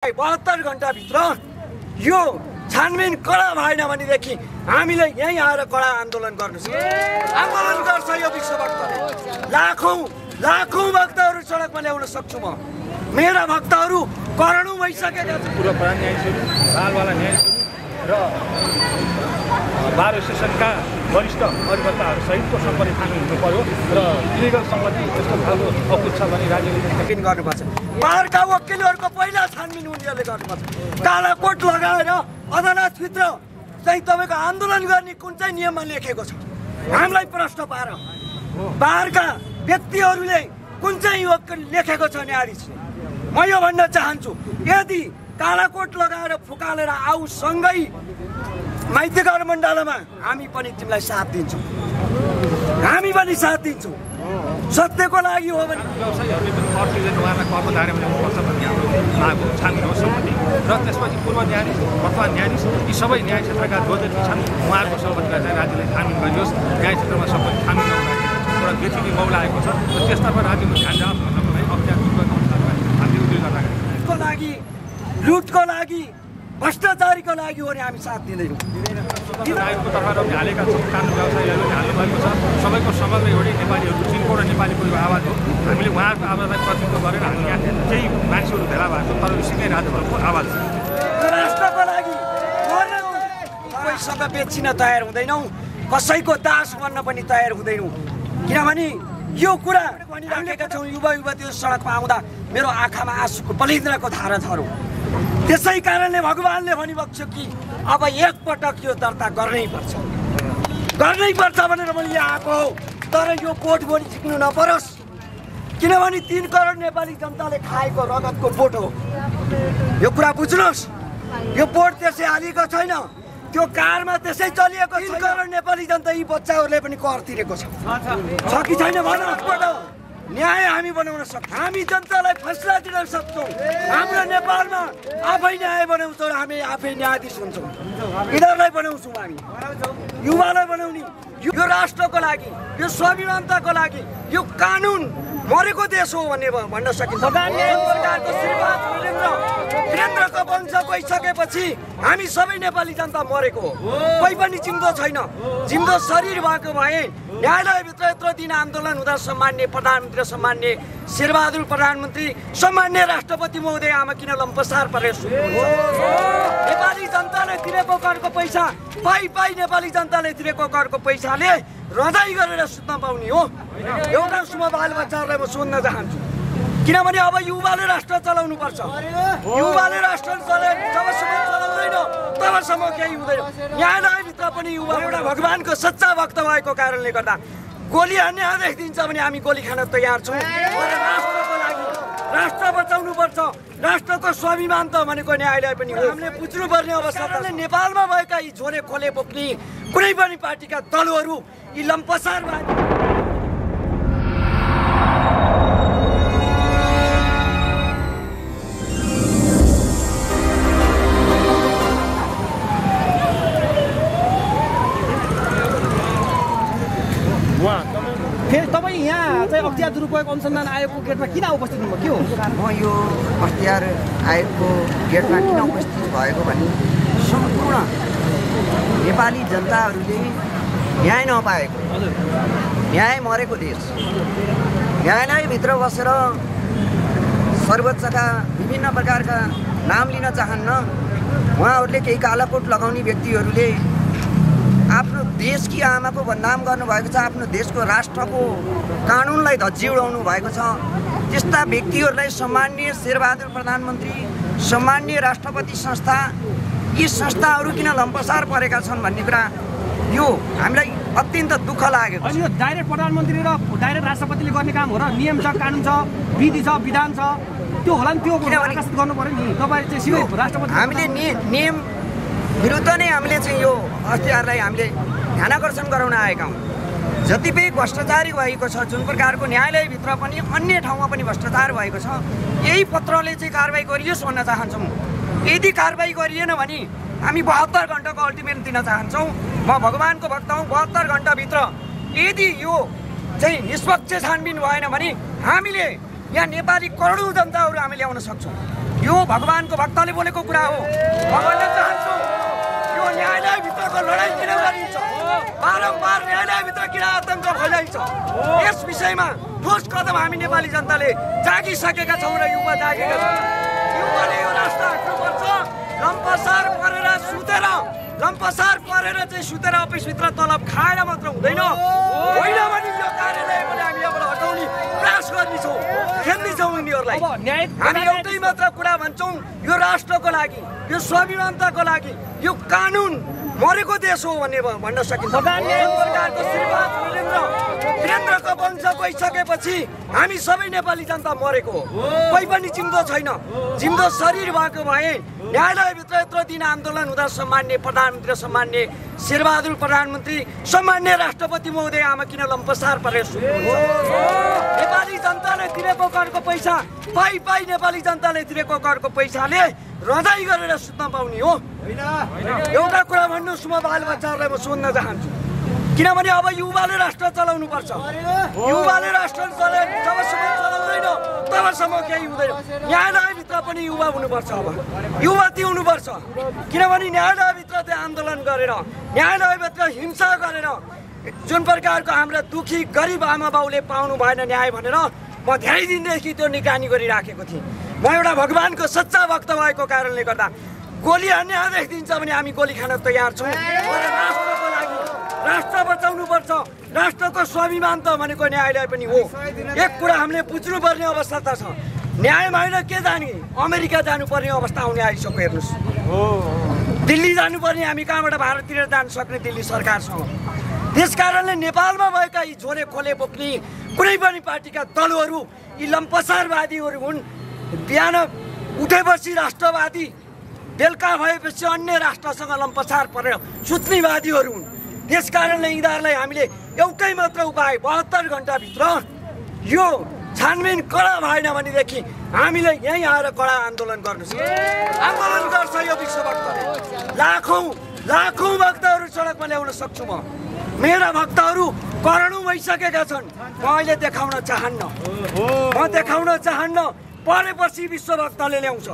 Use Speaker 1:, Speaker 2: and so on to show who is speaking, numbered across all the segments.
Speaker 1: बहत्तर घन्टाभित्र यो छानबिन कडा भएन भनेदेखि हामीले यहीँ आएर कडा आन्दोलन गर्नु आन्दोलन गर्छ यो विश्व भक्तले लाखौँ लाखौँ भक्तहरू सडकमा ल्याउन सक्छु म। मेरा भक्तहरू करोडौँ भइसकेका छन्।
Speaker 2: र बार एसोसिएसनका वरिष्ठ अधिवक्ताहरू सहितको सम्पत्ति थाल्नु हुनु पर्यो र इलिगल सम्पत्ति यस्तो खालको अकुत छ भने राज्यले
Speaker 1: गर्नुपर्छ बाहिरका वकिलहरूको पहिला छानबिन उनीहरूले गर्नुपर्छ काला कोट लगाएर अदालतभित्र चाहिँ तपाईँको आन्दोलन गर्ने कुन चाहिँ नियममा लेखेको छ? हामीलाई प्रश्न पार बाहिरका व्यक्तिहरूले कुन चाहिँ लेखेको छ न्यायाधीशले? म यो भन्न चाहन्छु यदि काला कोट लगाएर फुकालेर आऊ सँगै माइतीघर मण्डलमा हामी पनि तिमीलाई साथ दिन्छौँ। हामी पनि साथ दिन्छौँ। सत्यको लागि हो भने।
Speaker 2: र त्यसपछि पूर्व न्यायाधीश वर्तमान न्यायाधीश यी सबै न्याय क्षेत्रका जो जति छन्। उहाँहरूको सम्पत्तिलाई चाहिँ राज्यले छानबिन गरियोस्। न्याय क्षेत्रमा सम्पत्ति छानबिन एउटा व्यक्तिगत मौला आएको छ। र त्यसतर्फ राज्यमा ध्यान जाओस् भन्नको लागि अनुसारमा हामीले
Speaker 1: लागि लुटको लागि भ्रष्टाचारीको लागि हो भने हामी साथ दिँदैनौँ
Speaker 2: आयोगको तर्फबाट हालेका छौँ कानुन व्यवसायीहरूले पनि हाल्नु भएको छ सबैको समग्र एउटै नेपालीहरू चिनको र नेपालीको यो आवाज हो। हामीले उहाँहरूको आवाजलाई प्रतिनिधित्व गरेर हामी यहाँ केही मान्छेहरू भेला भएको तर सिँगै राज्यपालको आवाज हो।
Speaker 1: यो राष्ट्रको लागि पैसाका बेचिन तयार हुँदैनौँ कसैको दास बन्न पनि तयार हुँदैनौँ। किनभने यो कुरा भनिराखेका छौँ युवा युवतीहरू सडकमा आउँदा मेरो आँखामा आँसुको पलिन्द्रको धारा झरो। त्यसै कारणले भगवान्ले भनिबक्छ कि अब एकपटक यो दर्ता गर्नै पर्छ। गर्नै पर्छ भनेर मैले यहाँ आएको हो। तर यो बोट बोली झिक्नु नपरोस्। किनभने तिन करोड नेपाली जनताले खाएको रगतको बोट हो। यो कुरा बुझ्नुहोस्। यो बोट त्यसै हालिएको छैन। त्यो कारमा त्यसै चलिएको तिन करोड नेपाली जनता यी बच्चाहरूले पनि कर तिरेको छ। छ कि छैन भन्नुहोस् न्याय हामी बनाउन सक्छौँ। हामी जनतालाई फैसला दिन सक्छौँ। हाम्रो नेपालमा आफै न्याय बनाउँछौँ हामी आफै न्यायाधीश हुन्छौँ। यिनीहरूलाई बनाउँछौँ हामी। युवालाई बनाउने यो राष्ट्रको लागि यो स्वाभिमानताको लागि यो कानुन मरेको देश हो भन्ने भन्न सकिन्छ। वीरेन्द्रको वंश गइसकेपछि हामी सबै नेपाली जनता मरेको हो। कोही पनि जिउँदो छैन। जिउँदो शरीर भएको भए न्यायालयभित्र यत्रो दिन आन्दोलन हुँदा सम्मान्य प्रधानमन्त्री सम्मान्य शेरबहादुर प्रधानमन्त्री सम्मान्य राष्ट्रपति महोदय आमा किन लम्पसार परेर? नेपाली जनताले तिरेको करको पैसा पाइ पाइ नेपाली जनताले तिरेको करको पैसाले रजाइ गरेर सुत्न पाउने हो। एउटा सुम बालबच्चाहरूलाई म सोध्न चाहन्छु। किनभने अब युवाले राष्ट्र चलाउनु पर्छ युवाले राष्ट्र चलाए जबसम्म चलाउँदैन तबसम्म केही हुँदैन। न्यायालयभित्र पनि युवा एउटा भगवान्को सच्चा भक्त भएको कारणले गर्दा गोली हान्ने आदेश दिन्छ भने हामी गोली खान तयार छौँ। राष्ट्रको लागि राष्ट्र बचाउनु पर्छ राष्ट्रको स्वाभिमान त भनेको न्यायालय पनि हो। हामीले बुझ्नुपर्ने अवस्था नेपालमा भएका यी झोले खोले बोक्ने कुनै पनि पार्टीका दलहरू यी लम्पसारवादी
Speaker 3: दुरुपयोग अनुसन्धान आयोगको गेटमा किन उपस्थित हुनुभयो के हो
Speaker 4: म यो अख्तियार आयोगको गेटमा किन उपस्थित भएको भने सम्पूर्ण नेपाली जनताहरूले न्याय नपाएको न्याय मरेको देश न्यायालयभित्र बसेर सर्वोच्चका विभिन्न प्रकारका नाम लिन चाहन्न उहाँहरूले केही कालाकोट लगाउने व्यक्तिहरूले आफ्नो देशकी आमाको बदनाम गर्नुभएको छ आफ्नो देशको राष्ट्रको कानुनलाई धज्जी उडाउनु भएको छ। त्यस्ता व्यक्तिहरूलाई सम्मान्य शेरबहादुर प्रधानमन्त्री सम्मान्य राष्ट्रपति संस्था यी संस्थाहरू किन लम्पसार परेका छन् भन्ने कुरा यो हामीलाई अत्यन्त दुःख लागेको
Speaker 3: अनि यो डाइरेक्ट प्रधानमन्त्री र डाइरेक्ट राष्ट्रपतिले गर्ने काम हो र नियम छ कानुन छ विधि छ विधान छ त्यो होला नि त्यो गर्नु पऱ्यो नि। तपाईँ चाहिँ राष्ट्रपति
Speaker 4: हामीले नियम विरुद्ध नै हामीले चाहिँ यो अख्तियारलाई हामीले ध्यान आकर्षण गराउन आएका हौँ जति पनि भ्रष्टाचारी भएको छ जुन प्रकारको न्यायालयभित्र पनि अन्य ठाउँमा पनि भ्रष्टाचार भएको छ यही पत्रले चाहिँ कारवाही गरियोस् भन्न चाहन्छौँ। यदि कारवाही गरिएन भने हामी बहत्तर घन्टाको अल्टिमेट दिन चाहन्छौँ। म भगवान्को भक्त हौँ बहत्तर घन्टाभित्र यदि यो चाहिँ निष्पक्ष छानबिन भएन भने हामीले यहाँ नेपाली करोडौँ जनताहरू हामी ल्याउन सक्छौँ।
Speaker 1: यो भगवान्को भक्तले बोलेको कुरा हो। म भन्न चाहन्छु। यो न्यायालयभित्रको लडाइँ किन गरिन्छ? बारम्बार न्यायालयभित्र किन आतङ्क फैलाइन्छ? यस विषयमा ठोस कदम हामी नेपाली जनताले जागिसकेका छौँ र युवा जागेका छौँ। युवाले यो राष्ट्र हाँक्नुपर्छ लम्पसार परेर सुतेर लम्पसार परेर चाहिँ सुतेर अफिसभित्र तलब खाएर मात्र हुँदैन। होइन भने यो कार्यालय पनि हामी गर्नेछौँ खेल्नेछौँ यिनीहरूलाई हामी एउटै मात्र कुरा भन्छौँ यो राष्ट्रको लागि यो स्वाभिमानताको लागि यो कानुन मरेको देश हो भन्ने भन्न सकिन्छ। वीरेन्द्रको वंश गइसकेपछि हामी सबै नेपाली जनता मरेको हो। कोही पनि जिउँदो छैन। जिउँदो शरीर भएको भए न्यायालयभित्र यत्रो दिन आन्दोलन हुँदा सम्मान्य प्रधानमन्त्री सम्मान्य शेरबहादुर प्रधानमन्त्री सम्मान्य राष्ट्रपति महोदय आमा किन लम्पसार परेर? नेपाली जनताले तिरेको करको पैसा पाइ पाइ नेपाली जनताले तिरेको करको पैसाले रजाइ गरेर सुत्न पाउने हो। एउटा कुरा भन्नुहोस् म बालबच्चाहरूलाई म सोध्न चाहन्छु। किनभने अब युवाले राष्ट्र चलाउनु पर्छ। युवाले राष्ट्र चला जबसम्म चलाउँदैन तबसम्म केही हुँदैन। न्यायालयभित्र पनि युवा हुनुपर्छ अब। युवती हुनुपर्छ। किनभने न्यायालयभित्र चाहिँ आन्दोलन गरेर न्यायालयभित्र हिंसा गरेर जुन प्रकारको हाम्रा दुखी गरिब आमा बाउले पाउनु भएन न्याय भनेर म धेरै दिनदेखि त्यो निगरानी गरिराखेको थिएँ। म एउटा भगवान्को सच्चा भक्त भएको कारणले गर्दा गोली हान्ने आदेश दिन्छ भने हामी गोली खान तयार छौँ। राष्ट्र बचाउनु पर्छ। राष्ट्रको स्वाभिमान त भनेको न्यायालय पनि हो। एक कुरा हामीले बुझ्नुपर्ने अवस्था त छ। न्यायमा होइन के जाने? अमेरिका जानुपर्ने अवस्था आउने आइसक्यो हेर्नुहोस्। दिल्ली जानुपर्ने हामी कहाँबाट भारततिर जान सक्ने दिल्ली सरकारसँग त्यस कारणले नेपालमा भएका यी झोले खोले बोक्ने कुनै पनि पार्टीका दलहरू यी लम्पसारवादीहरू हुन्। बिहान उठेपछि राष्ट्रवादी बेलुका भएपछि अन्य राष्ट्रसँग लम्पसार परेर सुत्नेवादीहरू हुन्। त्यस कारणले यिनीहरूलाई हामीले एउटै मात्र उपाय बहत्तर घन्टाभित्र यो छानबिन कडा भएन भनेदेखि हामीले यहीँ आएर कडा आन्दोलन गर्नु आन्दोलन गर्छ यो विश्वभक्तले। लाखौँ लाखौँ भक्तहरू सडकमा ल्याउन सक्छु म। मेरा भक्तहरू करोडौँ भइसकेका छन्। म अहिले देखाउन चाहन्न। म देखाउन चाहन्न परेपछि विश्वभक्तले ल्याउँछ।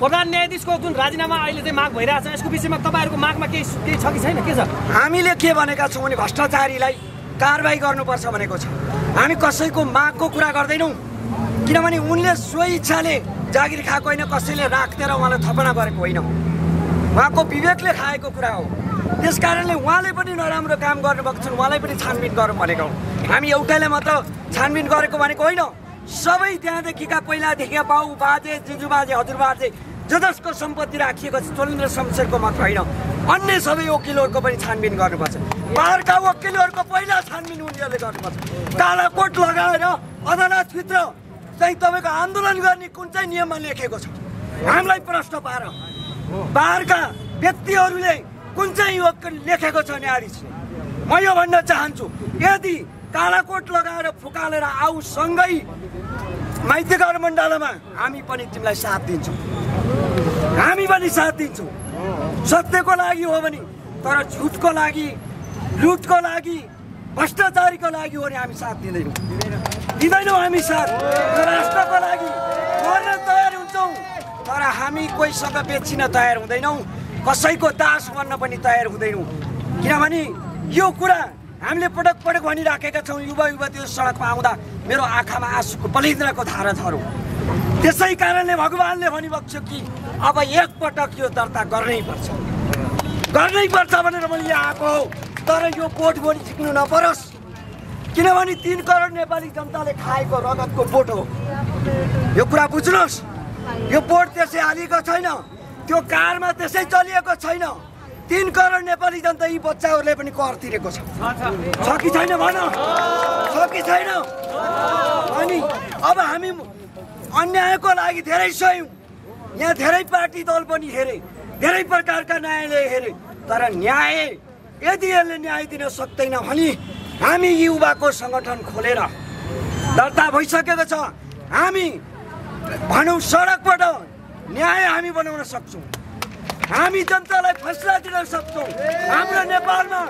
Speaker 3: प्रधान न्यायाधीशको जुन राजीनामा अहिले चाहिँ माग भइरहेछ यसको विषयमा तपाईँहरूको मागमा केही केही छ कि छैन? के छ?
Speaker 1: हामीले के भनेका छौँ भने भ्रष्टाचारीलाई कारवाही गर्नुपर्छ भनेको छ। हामी कसैको मागको कुरा गर्दैनौँ। किनभने उनले स्वइच्छाले जागिर खाएको होइन कसैले राख्देर उहाँलाई थपना गरेको होइन। उहाँको विवेकले खाएको कुरा हो। त्यस कारणले उहाँले पनि नराम्रो काम गर्नुभएको छ उहाँलाई पनि छानबिन गरौँ भनेको हामी एउटैले मात्र छानबिन गरेको भनेको होइन। सबै त्यहाँदेखिका पहिलादेखिका बाउ बाजे जिजुबाजे हजुरबाजे ज जसको सम्पत्ति राखिएको छ चोलेन्द्र शमशेरको मात्र होइन। अन्य सबै वकिलहरूको पनि छानबिन गर्नुपर्छ। पाहाडका वकिलहरूको पहिला छानबिन उनीहरूले गर्नुपर्छ। काला कोट लगाएर अदालतभित्र चाहिँ तपाईँको आन्दोलन गर्ने कुन चाहिँ नियममा लेखेको छ? हामीलाई प्रश्न पार बाहिरका व्यक्तिहरूले कुन चाहिँ लेखेको छ न्यायाधीशले म यो भन्न चाहन्छु। यदि कालाकोट लगाएर फुकालेर आऊ सँगै माइतीघर मण्डलमा हामी पनि तिमीलाई साथ दिन्छौँ। हामी पनि साथ दिन्छौँ। सत्यको लागि हो भने तर झुटको लागि लुटको लागि भ्रष्टाचारीको लागि हो भने हामी साथ दिँदैनौँ। दिँदैनौँ हामी साथ। राष्ट्रको लागि मर्न तयार हुन्छौँ तर हामी कोहीसँग बेचिन तयार हुँदैनौँ। कसैको दास बन्न पनि तयार हुँदैनौँ। किनभने यो कुरा हामीले पटक पटक भनिराखेका छौँ। युवा युवतीहरू सडकमा आउँदा मेरो आँखामा आँसुको बलिन्द्रको धारा झरो त्यसै कारणले भगवान्ले भनिबक्छ कि अब एकपटक यो दर्ता गर्नै पर्छ। गर्नै पर्छ भनेर मैले यहाँ आएको हो। तर यो बोट बोली झिक्नु नपरोस्। किनभने तिन करोड नेपाली जनताले खाएको रगतको बोट हो। यो कुरा बुझ्नुहोस्। यो बोट त्यसै हालिएको छैन। त्यो कारमा त्यसै चलिएको छैन। तिन करोड नेपाली जनता यी बच्चाहरूले पनि कर तिरेको छ। छ कि छैन भन? छ कि छैन? अनि अब हामी अन्यायको लागि धेरै सहयौँ यहाँ धेरै पार्टी दल पनि हेरे धेरै प्रकारका न्यायालय हेरे तर न्याय यदि यसले न्याय दिन सक्दैन भने हामी युवाको सङ्गठन खोलेर दर्ता भइसकेको छ। हामी भनौँ सडकबाट न्याय हामी बनाउन सक्छौँ। हामी जनतालाई फैसला दिन सक्छौँ। हाम्रो नेपालमा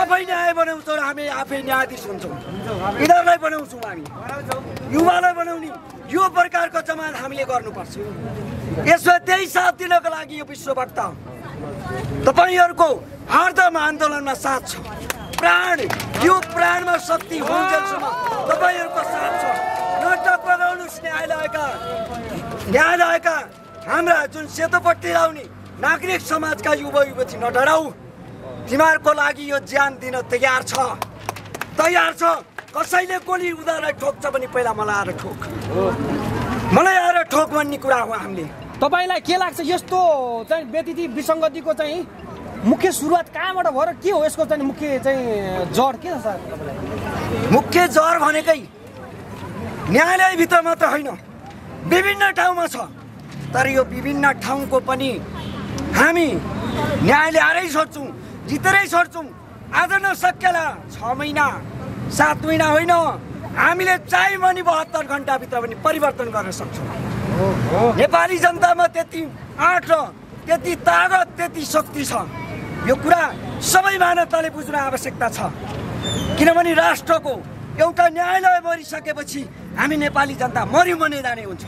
Speaker 1: आफै न्याय बनाउँछौँ हामी आफै न्यायाधीश हुन्छौँ। यिनीहरूलाई बनाउँछौँ हामी। युवालाई बनाउने यो प्रकारको जमात हामीले गर्नुपर्छ। यसमा त्यही साथ दिनको लागि यो विश्वभक्त। तपाईँहरूको हरदम आन्दोलनमा साथ छ। प्राण यो प्राणमा शक्ति हुन्जेलसम्म तपाईँहरूको साथ छ। नाटक बगाउनुहोस् न्यायालयका। न्यायालयका हाम्रा जुन सेतोपट्टि लाउने नागरिक समाजका युवा युवती नडराउ तिमीहरूको लागि यो ज्यान दिन तयार छ। तयार छ? कसैले गोली उनीहरूलाई ठोक्छ भने पहिला मलाई आएर ठोक। मलाई आएर ठोक भन्ने कुरा हो हामीले।
Speaker 3: तपाईँलाई के लाग्छ? यस्तो चाहिँ व्यतिथि विसङ्गतिको चाहिँ मुख्य सुरुवात कहाँबाट भयो र के हो? यसको चाहिँ मुख्य चाहिँ जड के छ सर
Speaker 1: मुख्य जर भनेकै न्यायालयभित्र मात्र होइन विभिन्न ठाउँमा छ। तर यो विभिन्न ठाउँको पनि हामी न्यायालय आएरै छोड्छौँ जितेरै छोड्छौँ आज नसकेला छ महिना सात महिना होइन हामीले चाहियो भने बहत्तर घन्टाभित्र पनि परिवर्तन गर्न सक्छौँ। नेपाली जनतामा त्यति आँट र त्यति तागत त्यति शक्ति छ। यो कुरा सबै मानवताले बुझ्न आवश्यकता छ। किनभने राष्ट्रको एउटा न्यायालय मरिसकेपछि हामी नेपाली जनता मर्यो भने जाने हुन्छ।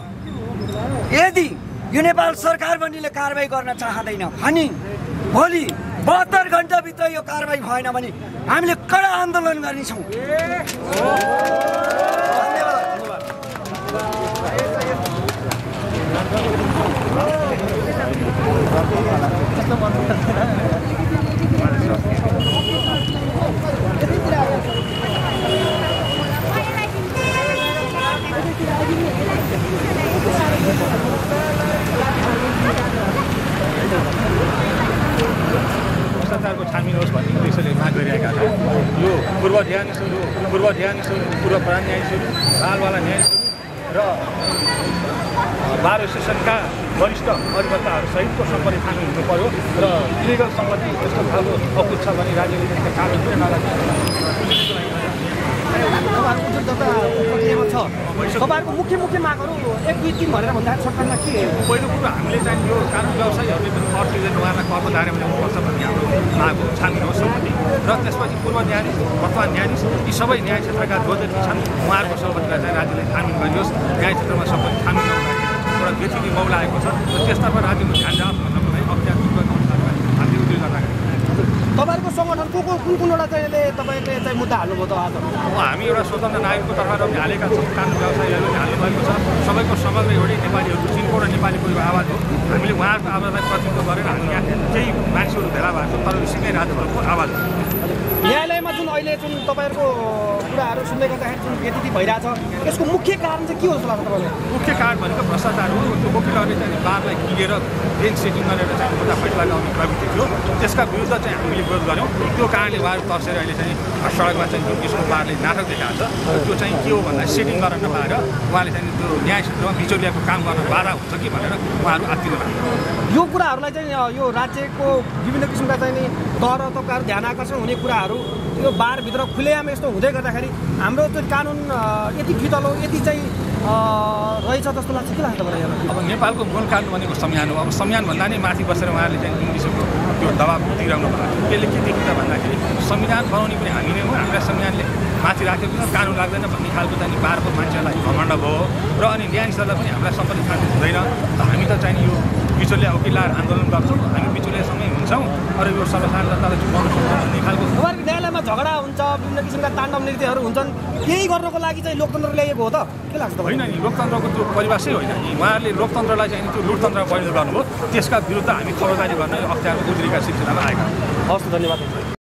Speaker 1: यदि यो नेपाल सरकार बनीले कारवाही गर्न चाहँदैन। भने भोलि बहत्तर घन्टाभित्र यो कारवाही भएन भने हामीले कडा आन्दोलन गर्नेछौँ।
Speaker 2: भ्रष्टाचारको छानबिन होस् भन्ने उद्देश्यले माग गरिरहेका छौँ यो पूर्व न्यायाधीशहरू पूर्व न्यायाधीशहरू पूर्व प्रधान न्यायाधीशहरू बालवाला न्यायाधीशहरू र बार एसोसिएसनका वरिष्ठ अधिवक्ताहरू सहितको सम्पत्ति छानबिन हुनु पर्यो र इलिगल सम्पत्ति यस्तो खालको अकुत छ भने राज्यले त्यसको पनि नलाग्छ
Speaker 3: तपाईँहरूको जुन प्रक्रियामा छ तपाईँहरूको मुख्य मुख्य मागहरू एक दुई तिन भनेर भन्दाखेरि सरकारमा के?
Speaker 2: पहिलो कुरो हामीले चाहिँ यो कानुन व्यवसायीहरूले पनि थर्ड डिभिजन उहाँलाई कर्म दायरामा ल्याउनुपर्छ भन्ने हाम्रो माग हो होस् सम्बन्धी। र त्यसपछि पूर्व न्यायाधीश वर्तमान न्यायाधीश यी सबै न्याय क्षेत्रका जो जति छन् उहाँहरूको सम्पत्तिलाई चाहिँ राज्यले छानबिन गरियोस्। न्याय क्षेत्रमा सम्पत्ति छानबिन एउटा व्यतिथि मौला आएको छ। र त्यसतर्फ राज्यको ध्यान जाओस् भन्नको लागि अख्तियार हामीले उद्योग गर्दाखेरि
Speaker 3: तपाईँहरूको सङ्गठन को को कुन कुनवटा चाहिँ यसले तपाईँले चाहिँ मुद्दा हाल्नुभयो त आज?
Speaker 2: हामी एउटा स्वतन्त्र नागरिकको तर्फबाट पनि हालेका छौँ। कानुन व्यवसायीहरूले पनि हाल्नु भएको छ। सबैको समग्र एउटै नेपालीहरू चिनको र नेपालीको यो आवाज हो। हामीले उहाँहरूको आवाजलाई प्रतिनिधित्व गरेर हामी यहाँ केही मान्छेहरू भेला भएको छौँ। तर सिँगै राज्यहरूको आवाज हो।
Speaker 3: न्यायालयमा जुन अहिले जुन तपाईँहरूको कुराहरू सुन्दै गर्दाखेरि जुन व्यतिथि भइरहेछ। यसको मुख्य कारण चाहिँ के हो जस्तो लाग्छ तपाईँलाई?
Speaker 2: मुख्य कारण भनेको भ्रष्टाचार हो। त्यो वकिलहरूले चाहिँ बारलाई किनेर बेन्च सेटिङ गरेर चाहिँ मुद्दा फैसला गर्ने प्रवृत्ति थियो। त्यसका विरुद्ध चाहिँ हामीले विरोध गऱ्यौँ। त्यो कारणले उहाँहरू तर्सेर अहिले चाहिँ सडकमा चाहिँ जुन किसिमको बारले नाटक देखाएको छ। त्यो चाहिँ के हो भन्दा सेटिङ गर्न नपाएर उहाँले चाहिँ त्यो न्याय क्षेत्रमा बिचौलियाको काम गर्न बाधा हुन्छ कि भनेर उहाँहरू आत्तिनु भएको
Speaker 3: यो कुराहरूलाई चाहिँ यो राज्यको विभिन्न किसिमका चाहिँ नि कर तपाईँहरू ध्यान आकर्षण हुने कुराहरू यो बारभित्र खुलेआम यस्तो हुँदै गर्दाखेरि हाम्रो त्यो कानुन यति फितलो यति चाहिँ रहेछ जस्तो लाग्छ। के लाग्छ
Speaker 2: अब नेपालको मूल कानुन भनेको संविधान हो। अब संविधानभन्दा नै माथि बसेर उहाँहरूले चाहिँ जुन किसिमको त्यो दबाब दिइरहनु भएको छ त्यसले के देखिन्छ भन्दाखेरि संविधान बनाउने पनि हामी नै हो। हामीलाई संविधानले माथि राखेको छ कानुन लाग्दैन भन्ने खालको चाहिँ बाह्रको मान्छेहरूलाई घमण्ड भयो। र अनि न्यायाधीशहरूलाई पनि हामीलाई सम्पत्ति खानु हुँदैन। त हामी त चाहिँ यो बिचौलिया वकिललाई आन्दोलन गर्छौँ। हामी बिचौलियासँगै हुन्छौँ। अरू यो सर्वसाधारण जनतालाई चुकाउनु सक्छौँ भन्ने खालको
Speaker 3: झगडा हुन्छ विभिन्न किसिमका ताण्डव नृत्यहरू हुन्छन्। केही गर्नको लागि चाहिँ लोकतन्त्र ल्याइएको हो त। के लाग्छ
Speaker 2: होइन
Speaker 3: तपाईँलाई?
Speaker 2: नि लोकतन्त्रको त्यो परिभाषै होइन नि। उहाँहरूले लोकतन्त्रलाई चाहिँ त्यो लुटतन्त्रमा परिणत गर्नुभयो। त्यसका विरुद्ध हामी खबरदारी गर्न अख्तियारको गुज्रीका सिलसिलामा आएका
Speaker 3: हवस् त धन्यवाद।